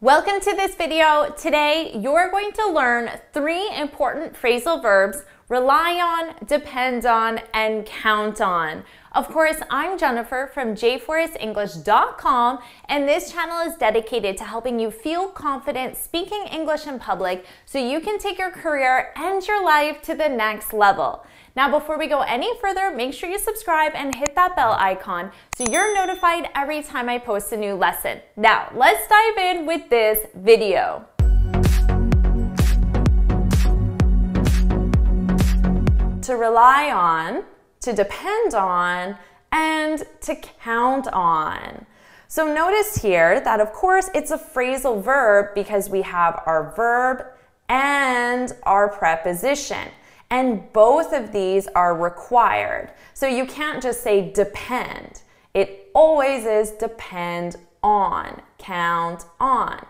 Welcome to this video. Today, you're going to learn three important phrasal verbs rely on, depend on, and count on. Of course, I'm Jennifer from jforrestenglish.com, and this channel is dedicated to helping you feel confident speaking English in public so you can take your career and your life to the next level. Now, before we go any further, make sure you subscribe and hit that bell icon so you're notified every time I post a new lesson. Now, let's dive in with this video. To rely on, to depend on, and to count on. So notice here that of course it's a phrasal verb because we have our verb and our preposition. And both of these are required. So you can't just say depend. It always is depend on, count on.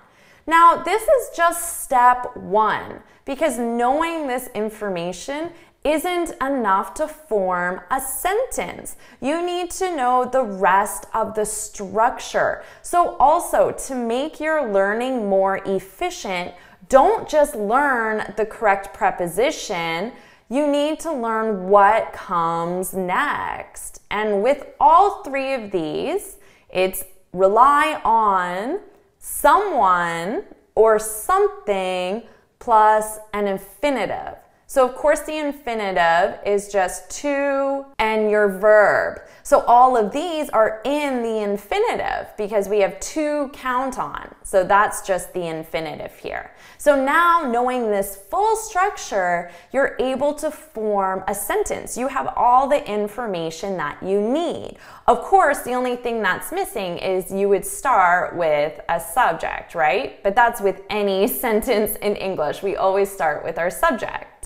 Now, this is just step one because knowing this information isn't enough to form a sentence. You need to know the rest of the structure. So, also to make your learning more efficient, don't just learn the correct preposition you need to learn what comes next. And with all three of these, it's rely on someone or something plus an infinitive. So, of course, the infinitive is just to and your verb. So, all of these are in the infinitive because we have to count on. So, that's just the infinitive here. So, now knowing this full structure, you're able to form a sentence. You have all the information that you need. Of course, the only thing that's missing is you would start with a subject, right? But that's with any sentence in English. We always start with our subject.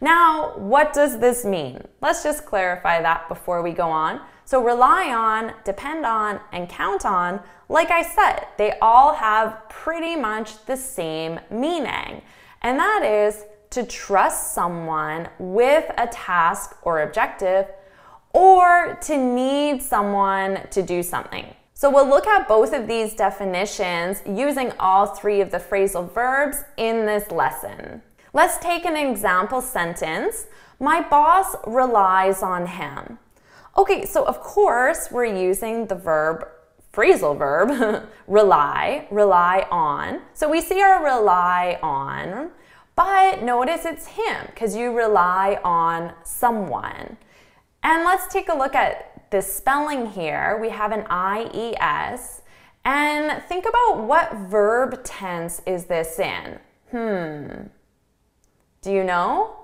Now, what does this mean? Let's just clarify that before we go on. So, rely on, depend on, and count on, like I said, they all have pretty much the same meaning. And that is to trust someone with a task or objective or to need someone to do something. So we'll look at both of these definitions using all three of the phrasal verbs in this lesson. Let's take an example sentence. My boss relies on him. Okay, so of course we're using the verb, phrasal verb, rely, rely on. So we see our rely on, but notice it's him because you rely on someone. And let's take a look at the spelling here. We have an IES. And think about what verb tense is this in? Hmm. Do you know?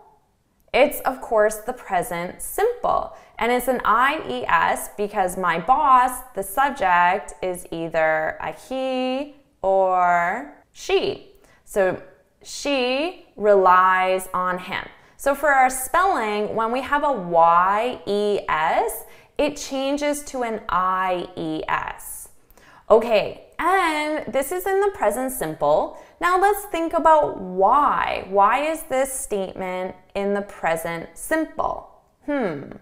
It's, of course, the present simple. And it's an IES because my boss, the subject, is either a he or she. So she relies on him. So for our spelling, when we have a Y-E-S, it changes to an I-E-S. Okay, and this is in the present simple. Now let's think about why. Why is this statement in the present simple? Hmm.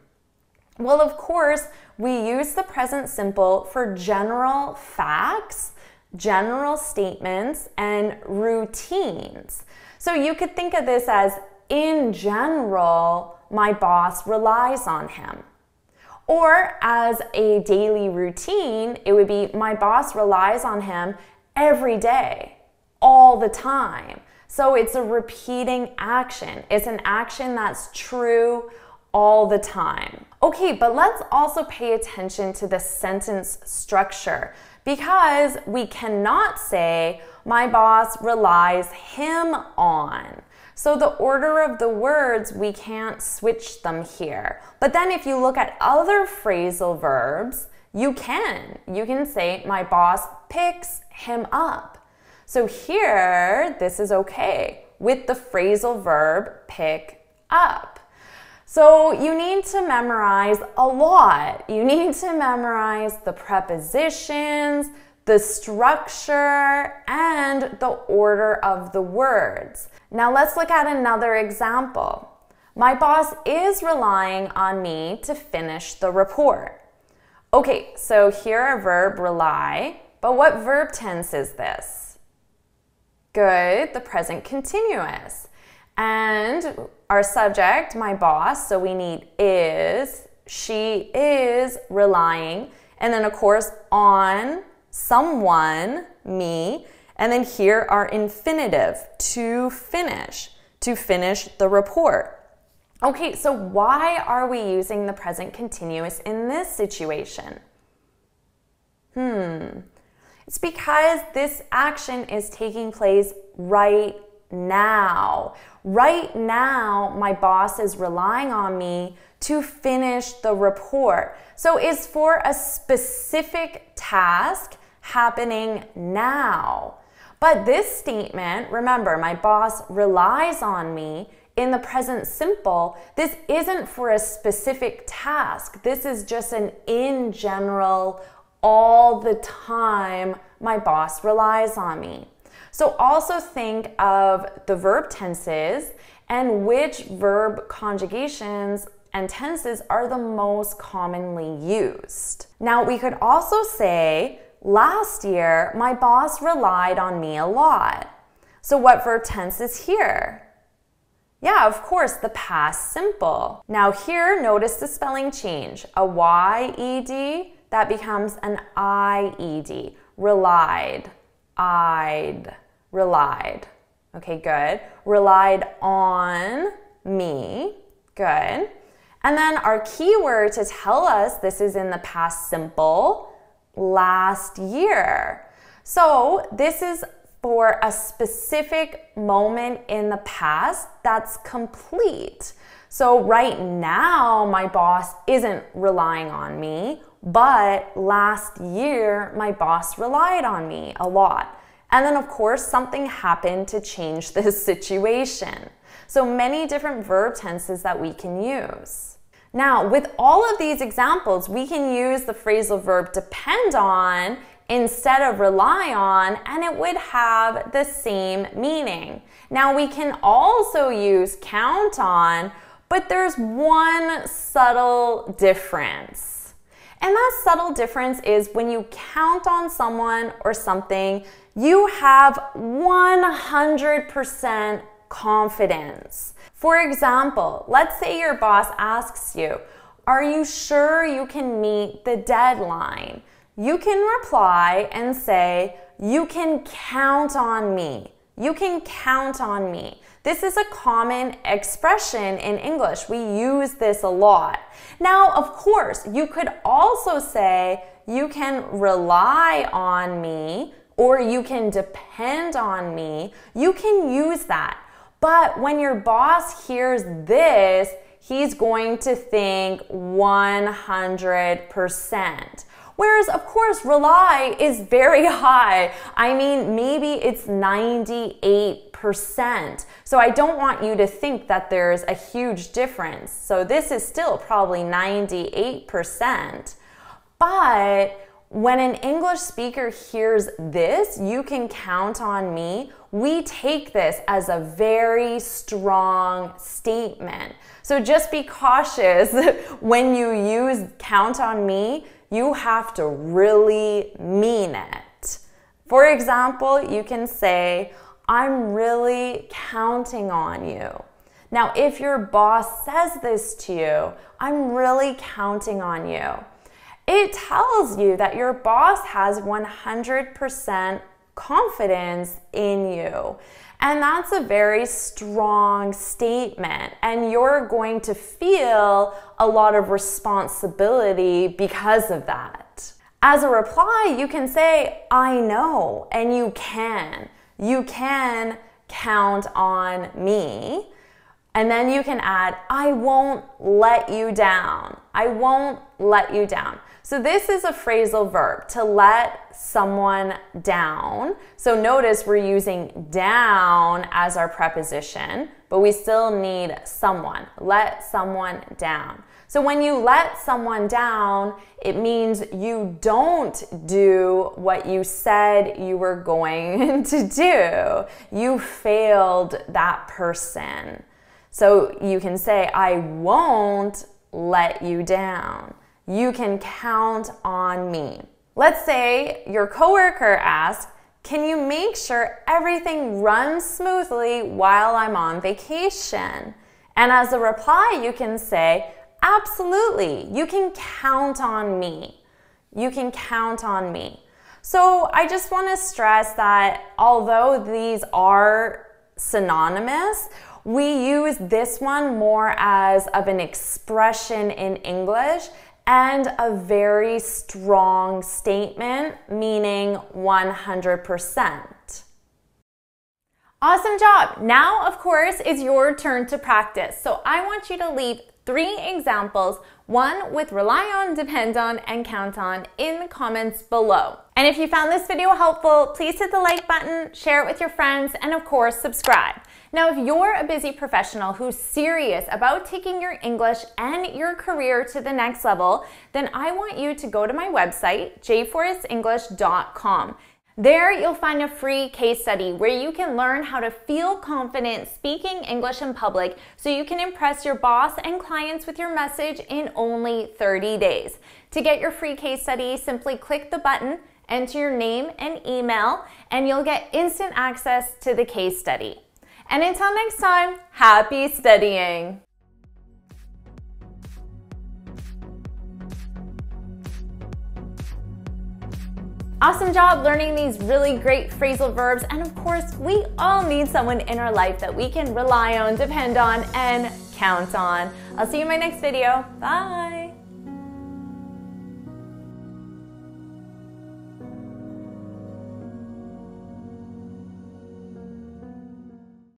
Well, of course, we use the present simple for general facts, general statements, and routines. So you could think of this as in general, my boss relies on him. Or as a daily routine, it would be my boss relies on him every day, all the time. So it's a repeating action. It's an action that's true all the time. Okay, but let's also pay attention to the sentence structure because we cannot say, my boss relies him on. So the order of the words, we can't switch them here. But then if you look at other phrasal verbs, you can. You can say, my boss picks him up. So here, this is okay with the phrasal verb pick up. So you need to memorize a lot. You need to memorize the prepositions, the structure, and the order of the words. Now let's look at another example. My boss is relying on me to finish the report. Okay, so here our verb rely, but what verb tense is this? Good, the present continuous. And our subject, my boss, so we need is, she is relying, and then of course on someone, me, and then here our infinitive, to finish, to finish the report. Okay, so why are we using the present continuous in this situation? Hmm. It's because this action is taking place right now. Right now, my boss is relying on me to finish the report. So it's for a specific task happening now. But this statement, remember, my boss relies on me in the present simple. This isn't for a specific task. This is just an in general, all the time, my boss relies on me. So also think of the verb tenses and which verb conjugations and tenses are the most commonly used. Now, we could also say, last year, my boss relied on me a lot. So, what verb tense is here? Yeah, of course, the past simple. Now, here, notice the spelling change. A Y E D, that becomes an I E D. Relied, I'd, relied. Okay, good. Relied on me. Good. And then our keyword to tell us this is in the past simple, last year. So this is for a specific moment in the past that's complete. So right now, my boss isn't relying on me, but last year, my boss relied on me a lot. And then, of course, something happened to change this situation. So many different verb tenses that we can use. Now, with all of these examples, we can use the phrasal verb depend on instead of rely on, and it would have the same meaning. Now, we can also use count on, but there's one subtle difference. And that subtle difference is when you count on someone or something, you have 100% confidence. For example, let's say your boss asks you, Are you sure you can meet the deadline? You can reply and say, You can count on me. You can count on me. This is a common expression in English. We use this a lot. Now, of course, you could also say, You can rely on me or you can depend on me. You can use that. But when your boss hears this, he's going to think 100%. Whereas, of course, rely is very high. I mean, maybe it's 98%. So I don't want you to think that there's a huge difference. So this is still probably 98%. But when an English speaker hears this, you can count on me, we take this as a very strong statement. So just be cautious when you use count on me, you have to really mean it. For example, you can say, I'm really counting on you. Now, if your boss says this to you, I'm really counting on you it tells you that your boss has 100% confidence in you. And that's a very strong statement. And you're going to feel a lot of responsibility because of that. As a reply, you can say, I know, and you can. You can count on me. And then you can add, I won't let you down. I won't let you down. So this is a phrasal verb to let someone down. So notice we're using down as our preposition, but we still need someone. Let someone down. So when you let someone down, it means you don't do what you said you were going to do. You failed that person. So you can say, I won't let you down. You can count on me. Let's say your coworker asks, Can you make sure everything runs smoothly while I'm on vacation? And as a reply, you can say, Absolutely, you can count on me. You can count on me. So I just want to stress that although these are synonymous, we use this one more as of an expression in English and a very strong statement, meaning 100%. Awesome job! Now, of course, it's your turn to practice. So I want you to leave three examples, one with rely on, depend on, and count on in the comments below. And if you found this video helpful, please hit the like button, share it with your friends, and of course, subscribe. Now, if you're a busy professional who's serious about taking your English and your career to the next level, then I want you to go to my website, jforrestenglish.com. There, you'll find a free case study where you can learn how to feel confident speaking English in public so you can impress your boss and clients with your message in only 30 days. To get your free case study, simply click the button, enter your name and email, and you'll get instant access to the case study. And until next time, happy studying! Awesome job learning these really great phrasal verbs. And of course, we all need someone in our life that we can rely on, depend on, and count on. I'll see you in my next video. Bye.